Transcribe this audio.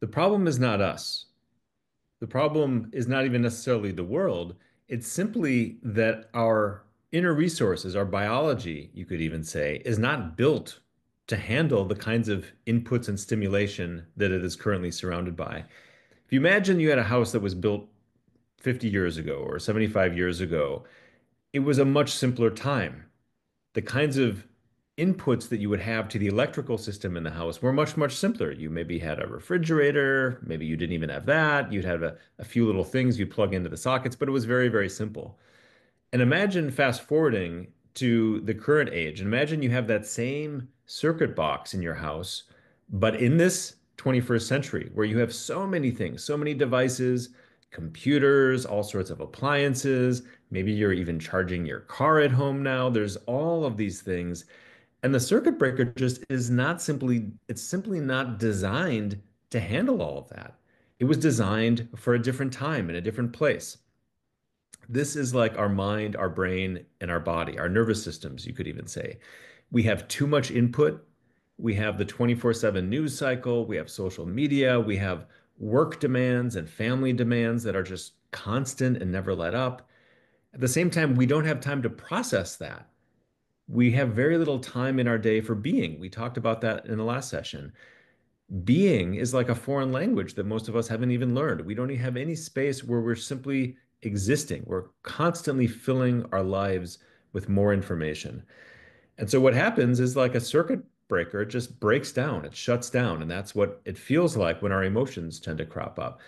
The problem is not us. The problem is not even necessarily the world. It's simply that our inner resources, our biology, you could even say, is not built to handle the kinds of inputs and stimulation that it is currently surrounded by. If you imagine you had a house that was built 50 years ago or 75 years ago, it was a much simpler time. The kinds of inputs that you would have to the electrical system in the house were much, much simpler. You maybe had a refrigerator, maybe you didn't even have that. You'd have a, a few little things you plug into the sockets, but it was very, very simple. And imagine fast forwarding to the current age. And imagine you have that same circuit box in your house, but in this 21st century where you have so many things, so many devices, computers, all sorts of appliances. Maybe you're even charging your car at home now. There's all of these things. And the circuit breaker just is not simply, it's simply not designed to handle all of that. It was designed for a different time in a different place. This is like our mind, our brain, and our body, our nervous systems, you could even say. We have too much input. We have the 24/7 news cycle. We have social media. We have work demands and family demands that are just constant and never let up. At the same time, we don't have time to process that. We have very little time in our day for being. We talked about that in the last session. Being is like a foreign language that most of us haven't even learned. We don't even have any space where we're simply existing. We're constantly filling our lives with more information. And so what happens is like a circuit breaker, it just breaks down, it shuts down. And that's what it feels like when our emotions tend to crop up.